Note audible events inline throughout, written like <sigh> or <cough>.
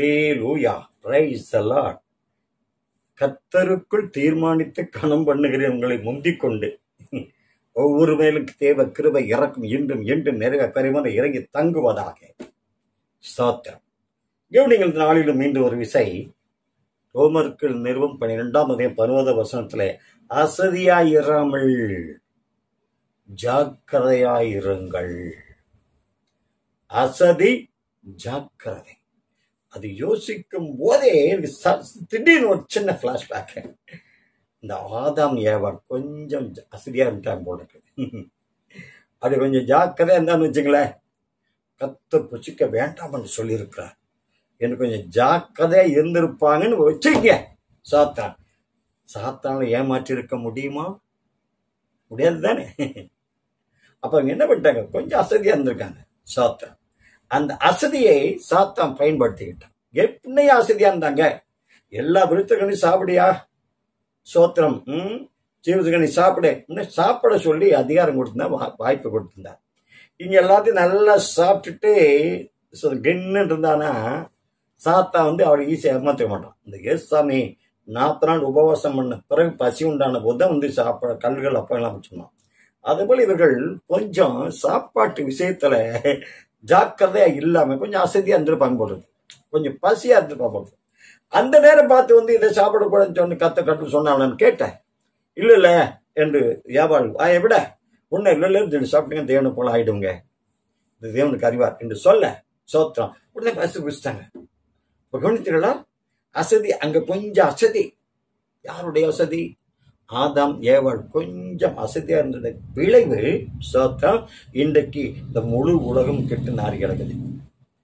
அல்லேலூயா price கத்தருக்குள் தீர்மானித்து கணம் பண்ணுகிறேன் உங்களை முந்திக் கொண்டு <laughs> ஒவ்வொரு மேலும் தேவ கிருபை இறக்கும் இன்றும் என்றும் நிறைய பெருமனை இறங்கி தங்குவதாக. ஸ்தோத்திரம். கவனிங்கள் இந்த நாளிலும் மீண்டும் ஒரு விசை. ரோமருக்கு நிறுவம் பன்னிரெண்டாம் அதே பருவத வசனத்தில் அசதியாயிராமல் ஜாக்கிரதையாயிருங்கள் அசதி ஜாக்கிரதை. அது யோசிக்கும் போதே எனக்கு ச- திடீர்னு ஒரு சின்ன ஃப்ளாஷ்பேக் இந்த ஆதாம் ஏவாள் கொஞ்சம் ஜ- அசதியா இருந்துட்டாங்க போல இருக்கு. அது கொஞ்சம் ஜாக்கிரதையாக இருந்தான்னு வச்சுங்களேன். கத்து புசிக்க வேண்டாம்னு சொல்லியிருக்கிறார். எனக்கு கொஞ்சம் ஜாக்கிரதையாக இருந்திருப்பாங்கன்னு வச்சுக்க சாத்தான். சாத்தான ஏமாற்றி இருக்க முடியுமா? முடியாது தானே. அப்போ அவங்க என்ன பண்ணிட்டாங்க? கொஞ்சம் அசதியாக இருந்திருக்காங்க சாத்தான். அந்த அசதியை சாத்தான் பயன்படுத்திக்கிட்டான். எப்படி அசதியா இருந்தாங்க? எல்லா விருத்தகனையும் சாப்பிடியா? சோத்திரம் ம்? ஜீவிதகனி சாப்பிடு. இன்னும் சாப்பிட சொல்லி அதிகாரம் கொடுத்துருந்தா வா- வாய்ப்பு கொடுத்திருந்தா இங்க எல்லாத்தையும் நல்லா சாப்பிட்டுட்டு கின்னு கென்னு இருந்தானா? சாத்தா வந்து அவளை ஈஸியாக ஏமாற்ற மாட்டான். இந்த ஏசாமி நாற்பது நாள் உபவாசம் பண்ண பிறகு பசி உண்டான போது தான் வந்து சாப்பிட கல்கள் அப்பெல்லாம் வச்சுருந்தான் அதுபோல இவர்கள் கொஞ்சம் சாப்பாட்டு விஷயத்துல ஜாக்கிரதையா இல்லாம கொஞ்சம் அசதியா இருந்திருப்பாங்க போடுறது கொஞ்சம் பசியா இருந்திருப்பாங்க போடுறது அந்த நேரம் பார்த்து வந்து இதை சாப்பிடக்கூடாதுன்னு சொன்ன கத்த கட்டு சொன்னான்னு கேட்டேன். இல்ல இல்ல என்று வியாபாரி ஆய விட. ஒன்னும் இல்ல இல்ல இது சாப்பிட்டுங்க தேவனை போல ஆயிடுங்க. இது தேவனுக்கு அறிவார் என்று சொல்ல சோத்திரம். உடனே பசு குடிச்சிட்டாங்க. இப்ப கவனித்தீர்களா? அசதி அங்க கொஞ்சம் அசதி. யாருடைய அசதி? ஆதாம் ஏவாள் கொஞ்சம் அசதியா இருந்தது. விளைவு சோத்திரம் இன்றைக்கு இந்த முழு உலகம் கெட்டு நாரி கிடக்குது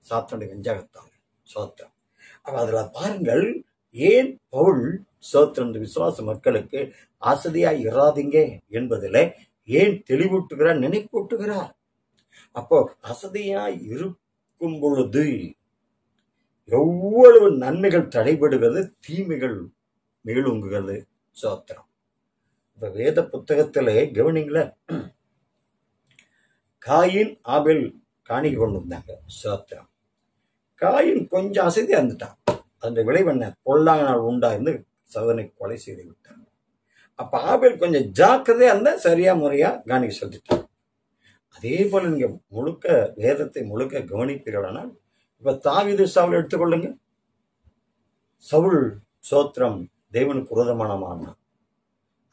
சாத்தனுடைய வெஞ்சாகத்தான் சோத்திரம் அப்ப அதுல பாருங்கள் ஏன் பவுல் சோத்திரம் இந்த விசுவாச மக்களுக்கு அசதியா இராதீங்க என்பதில் ஏன் தெளிவூட்டுகிறார் நினைப்பூட்டுகிறார்? அப்போ அசதியா இருக்கும் பொழுது எவ்வளவு நன்மைகள் தடைபடுகிறது தீமைகள் மேலோங்குகிறது சோத்திரம் இப்போ வேத புத்தகத்தில் கவனிங்கள. காயின் ஆபில் காணிக்க கொண்டு வந்தாங்க சோத்திரம். காயின் கொஞ்சம் அசதியாக இருந்துட்டான். அந்த விளைவு என்ன? பொல்லாங்க நாள் உண்டா இருந்து சகோதரனை கொலை செய்து விட்டாங்க அப்போ ஆபில் கொஞ்சம் ஜாக்கிரதையாக இருந்தால் சரியா முறையாக காணிக்க செலுத்திட்டான் அதே போல் நீங்கள் முழுக்க வேதத்தை முழுக்க கவனிப்பீர்களானால் இப்போ தாவிது சாவில் எடுத்துக்கொள்ளுங்க. சவுல் சோத்திரம் தேவனுக்கு உரதமானமானான்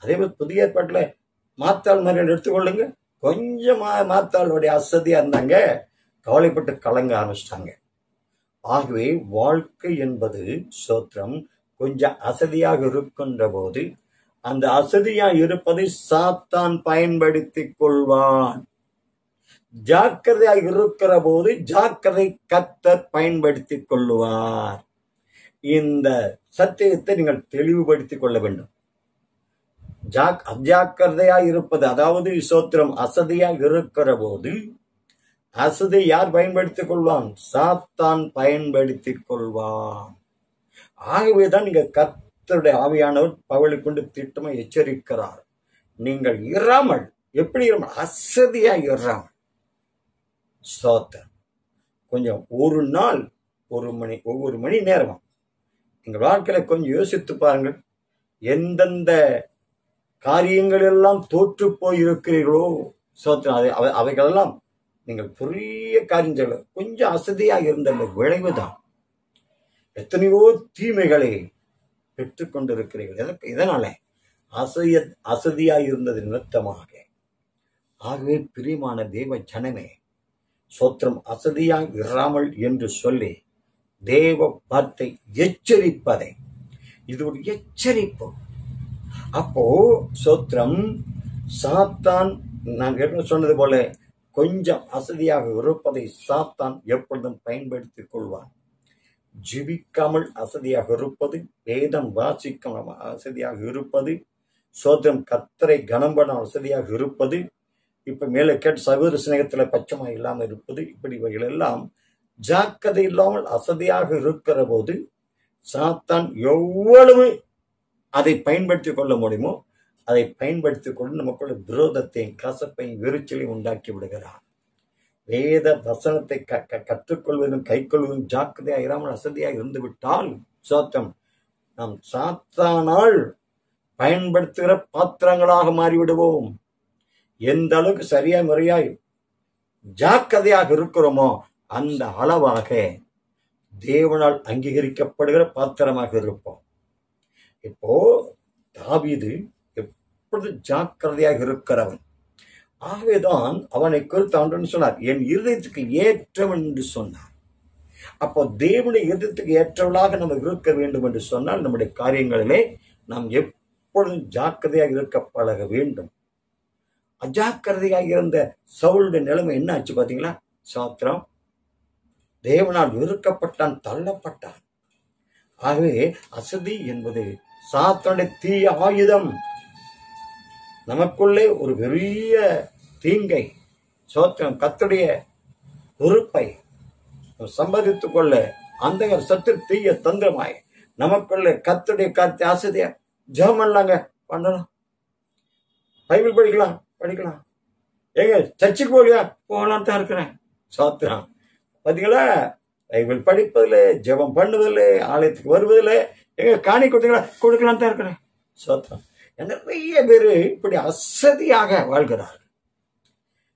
அதே மாதிரி புதிய ஏற்பாட்டில் மாத்தாள் மரியல் எடுத்துக்கொள்ளுங்க கொஞ்சமாக மாத்தாளுடைய அசதியாக இருந்தாங்க. கவலைப்பட்டு கலங்க ஆரம்பிச்சிட்டாங்க. ஆகவே வாழ்க்கை என்பது சோத்திரம் கொஞ்சம் அசதியாக இருக்கின்ற போது அந்த அசதியாக இருப்பதை சாத்தான் பயன்படுத்திக் கொள்வான். ஜாக்கிரதையாக இருக்கிற போது ஜாக்கிரதை கத்தர் பயன்படுத்திக் கொள்ளுவார். இந்த சத்தியத்தை நீங்கள் தெளிவுபடுத்திக் கொள்ள வேண்டும். ஜாக் அஜாக்கிரதையா இருப்பது அதாவது சோத்திரம் அசதியா இருக்கிற போது அசதி யார் பயன்படுத்திக் கொள்வான்? சாத்தான் பயன்படுத்திக் கொள்வான். ஆகவேதான் இங்க கத்தருடைய ஆவியானவர் பவளை கொண்டு திட்டமா எச்சரிக்கிறார். நீங்கள் இராமல் எப்படி இராமல் அசதியா இராமல் சோத்திரம் கொஞ்சம் ஒரு நாள் ஒரு மணி ஒவ்வொரு மணி நேரம் எங்கள் வாழ்க்கையில கொஞ்சம் யோசித்து பாருங்கள். எந்தெந்த காரியங்கள் எல்லாம் தோற்று போயிருக்கிறீர்களோ? அதை அவை- அவைகளெல்லாம் நீங்கள் பெரிய காரியம் செய்யல. கொஞ்சம் அசதியா இருந்த அந்த விளைவுதான். எத்தனையோ தீமைகளை பெற்றுக்கொண்டிருக்கிறீர்கள். எதற்கு இதனால அசைய அசதியா இருந்தது நிமித்தமாக. ஆகவே பிரியமான தேவ ஜனமே சோத்திரம் அசதியா இராமல் என்று சொல்லி தேவ வார்த்தை எச்சரிப்பதை இது ஒரு எச்சரிப்பு. அப்போ சோத்திரம் சாத்தான் நான் ஏற்கனவே சொன்னது போல கொஞ்சம் அசதியாக இருப்பதை சாத்தான் எப்பொழுதும் பயன்படுத்திக் கொள்வான். ஜிபிக்காமல் அசதியாக இருப்பது வேதம் வாசிக்காமல் அசதியாக இருப்பது சோத்திரம் கத்தரை கனம் பண்ண இருப்பது இப்ப மேலே கேட்ட சகோதர சிநேகத்தில் பச்சமா இல்லாமல் இருப்பது இப்படி இவைகள் எல்லாம் ஜாக்கிரதை இல்லாமல் அசதியாக இருக்கிற போது சாத்தான் எவ்வளவு அதை பயன்படுத்திக் கொள்ள முடியுமோ? அதை பயன்படுத்திக் கொண்டு நமக்குள்ள விரோதத்தையும் கசப்பையும் வெறிச்சலையும் உண்டாக்கி விடுகிறான் வேத வசனத்தை க- க- கற்றுக்கொள்வதும் கைக்கொள்வதும் ஜாக்கிரதையாக இராமல் அசதியா இருந்துவிட்டால் சோத்தம் நாம் சாத்தானால் பயன்படுத்துகிற பாத்திரங்களாக மாறிவிடுவோம். எந்த அளவுக்கு சரியா முறையாய் ஜாக்கிரதையாக இருக்கிறோமோ அந்த அளவாக தேவனால் அங்கீகரிக்கப்படுகிற பாத்திரமாக இருப்போம். இப்போ தாவீது எப்பொழுது ஜாக்கிரதையாக இருக்கிறவன்? ஆகவேதான் அவனை குறித்து ஆண்டவன் சொன்னார். என் இருதயத்துக்கு ஏற்றவன் என்று சொன்னார். அப்போ தேவனுடைய இருதயத்துக்கு ஏற்றவளாக நம்ம இருக்க வேண்டும் என்று சொன்னால் நம்முடைய காரியங்களிலே நாம் எப்பொழுதும் ஜாக்கிரதையாக இருக்க பழக வேண்டும். அஜாக்கிரதையாக இருந்த சவுளுடைய நிலைமை என்ன ஆச்சு பார்த்தீங்களா? சாத்திரம். தேவனால் வெறுக்கப்பட்டான் தள்ளப்பட்டான். ஆகவே அசதி என்பது சாத்தனுடைய தீய ஆயுதம். நமக்குள்ளே ஒரு பெரிய தீங்கை சோத்திரம் கத்துடைய பொறுப்பை சம்பாதித்துக் கொள்ள அந்த சற்று தீய தந்திரமாய் நமக்குள்ள கத்துடைய கருத்தை அசதியா ஜெபம் பண்ணலாங்க. பண்ணலாம். பைபிள் படிக்கலாம் படிக்கலாம். ஏங்க சர்ச்சுக்கு போகலையா? போகலாம் தான் இருக்கிறேன். சோத்திரம். பாத்தீங்களா? பைபிள் படிப்பதில் ஜெபம் பண்ணுவதில் ஆலயத்துக்கு வருவதில் எங்க காணி கொடுத்தீங்களா கொடுக்கலாம் தான் இருக்கிறேன். சோத்திரம். நிறைய பேர் இப்படி அசதியாக வாழ்கிறார்கள்.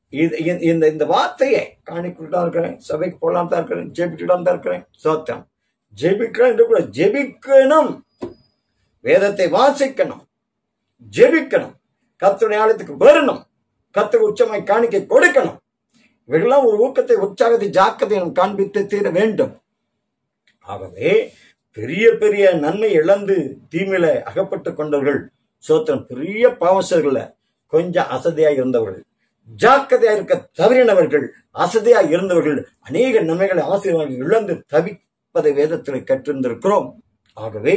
இது இந்த- இந்த இந்த வார்த்தையை காணிக்கிட்டு தான் இருக்கிறேன் சபைக்கு போகலாம் தான் இருக்கிறேன் ஜெபிக்கலாம் தான் இருக்கிறேன். சோத்திரம். ஜெபிக்கலாம் என்று கூட ஜெபிக்கணும். வேதத்தை வாசிக்கணும். ஜெபிக்கணும். கத்துடைய ஆலயத்துக்கு வரணும். கத்துக்கு உச்சமாய் காணிக்கை கொடுக்கணும். இவைகளாம் ஒரு ஊக்கத்தை உற்சாகத்தை ஜாக்கிரதை நாம் காண்பித்து தீர வேண்டும். ஆகவே பெரிய பெரிய நன்மை இழந்து தீமையில அகப்பட்டு கொண்டவர்கள் சோத்திரம் பெரிய பாவசர்கள கொஞ்சம் அசதியா இருந்தவர்கள் ஜாக்கிரதையா இருக்க தவறினவர்கள் அசதியா இருந்தவர்கள் அநேக நன்மைகளை ஆசிரியர்கள் இழந்து தவிப்பதை வேதத்தில் கற்றிருந்திருக்கிறோம். ஆகவே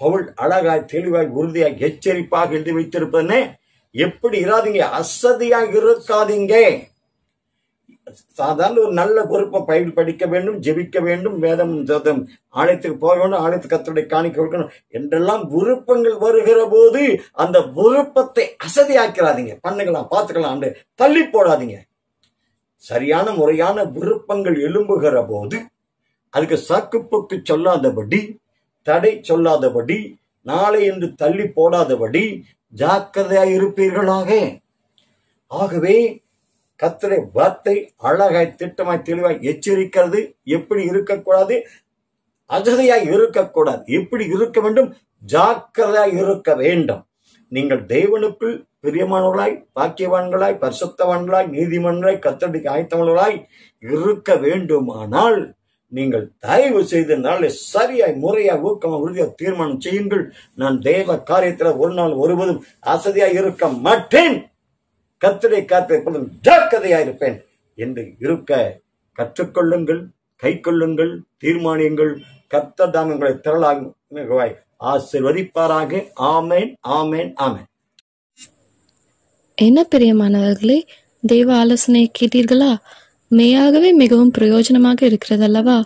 பவுல் அழகாய் தெளிவாய் உறுதியாய் எச்சரிப்பாக எழுதி வைத்திருப்பதுன்னு எப்படி இராதீங்க அசதியாக இருக்காதீங்க. சாதாரண ஒரு நல்ல பொறுப்பை பயிர் படிக்க வேண்டும் ஜெபிக்க வேண்டும் வேதம் ஜோதம் ஆலயத்துக்கு போக வேண்டும் ஆலயத்துக்கு கத்தருடைய காணிக்க கொடுக்கணும் என்றெல்லாம் விருப்பங்கள் வருகிற போது அந்த விருப்பத்தை அசதியாக்கிறாதீங்க. பண்ணுக்கலாம் பார்த்துக்கலாம் என்று தள்ளி போடாதீங்க. சரியான முறையான விருப்பங்கள் எழும்புகிற போது அதுக்கு சாக்குப்போக்கு சொல்லாதபடி தடை சொல்லாதபடி நாளை என்று தள்ளி போடாதபடி ஜாக்கிரதையாக இருப்பீர்களாக. ஆகவே கத்தரை வார்த்தை அழகாய் திட்டமாய் தெளிவாய் எச்சரிக்கிறது. எப்படி இருக்கக்கூடாது? அசதியாய் இருக்கக்கூடாது. எப்படி இருக்க வேண்டும்? ஜாக்கிரதையாய் இருக்க வேண்டும். நீங்கள் தேவனுக்குள் பிரியமானவர்களாய் பாக்கியவான்களாய் பரிசுத்தவான்களாய் நீதிமன்றாய் கத்தடிக்கு ஆயத்தவர்களாய் இருக்க வேண்டுமானால் நீங்கள் தயவு செய்து நாளை சரியாய் முறையாய் ஊக்கமாக உறுதியாக தீர்மானம் செய்யுங்கள். நான் தேவ காரியத்தில் ஒரு நாள் ஒருவதும் அசதியாய் இருக்க மாட்டேன். கத்தரை காத்து எப்பொழுதும் ஜாக்கிரதையாயிருப்பேன் என்று இருக்க கற்றுக்கொள்ளுங்கள் கை கொள்ளுங்கள் தீர்மானியுங்கள் கத்த தாமங்களை திரளாக ஆசிர்வதிப்பாராக. ஆமேன் ஆமேன் ஆமேன். என்ன பிரியமானவர்களே தெய்வ ஆலோசனை கேட்டீர்களா? மெய்யாகவே மிகவும் பிரயோஜனமாக இருக்கிறதல்லவா?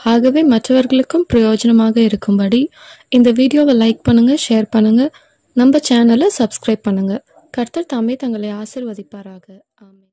ஆகவே மற்றவர்களுக்கும் பிரயோஜனமாக இருக்கும்படி இந்த வீடியோவை லைக் பண்ணுங்க ஷேர் பண்ணுங்க. நம்ம சேனலை சப்ஸ்கிரைப் பண்ணுங்க. கர்த்தர் தாமே தங்களை ஆசிர்வதிப்பாராக. ஆமே